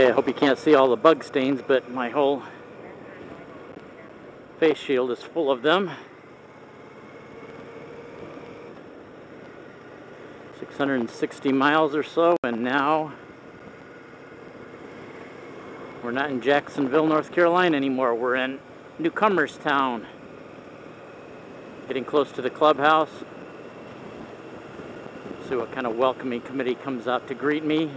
Okay, I hope you can't see all the bug stains, but my whole face shield is full of them. 660 miles or so, and now we're not in Jacksonville, North Carolina anymore. We're in Newcomerstown. Getting close to the clubhouse. See what kind of welcoming committee comes out to greet me.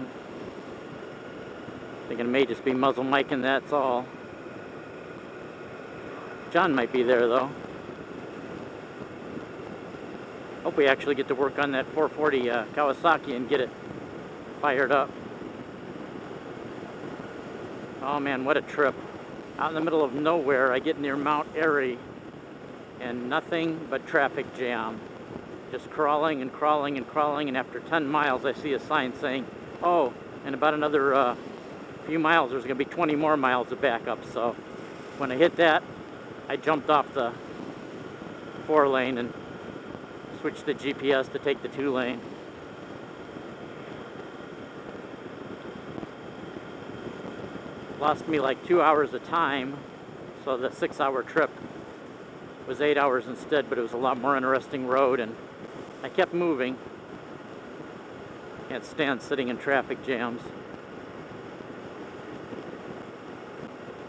Thinking it may just be Muzzle Mike and that's all. John might be there though. Hope we actually get to work on that 440 uh, Kawasaki and get it fired up. Oh man, what a trip. Out in the middle of nowhere, I get near Mount Airy and nothing but traffic jam. Just crawling and crawling and crawling and after 10 miles I see a sign saying, oh, in about another uh, few miles there's going to be 20 more miles of backup. So when I hit that, I jumped off the four lane and switched the GPS to take the two lane. lost me like two hours of time so the six hour trip was eight hours instead but it was a lot more interesting road and I kept moving can't stand sitting in traffic jams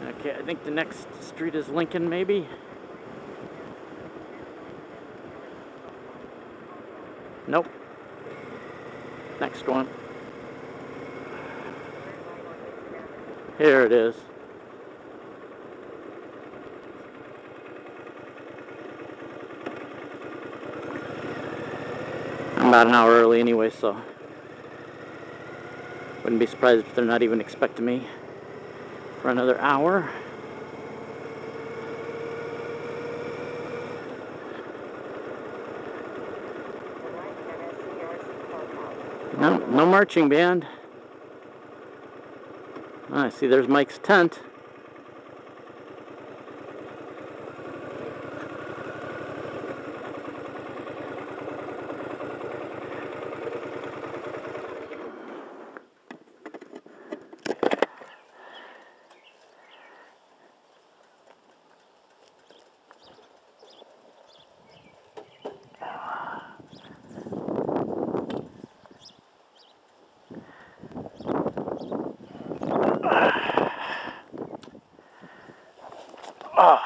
okay I think the next street is Lincoln maybe? Nope. Next one. Here it is. I'm about an hour early anyway, so wouldn't be surprised if they're not even expecting me for another hour. No, no marching band. I see there's Mike's tent. Oh.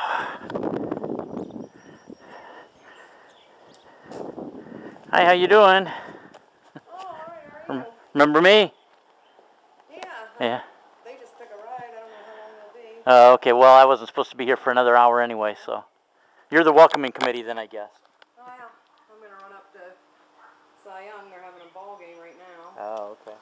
Hi, how you doing? Oh, how are you? Remember me? Yeah. Yeah. They just took a ride. I don't know how long they'll be. Uh, okay, well, I wasn't supposed to be here for another hour anyway, so. You're the welcoming committee then, I guess. Cy Young. They're having a ball game right now. Oh, okay.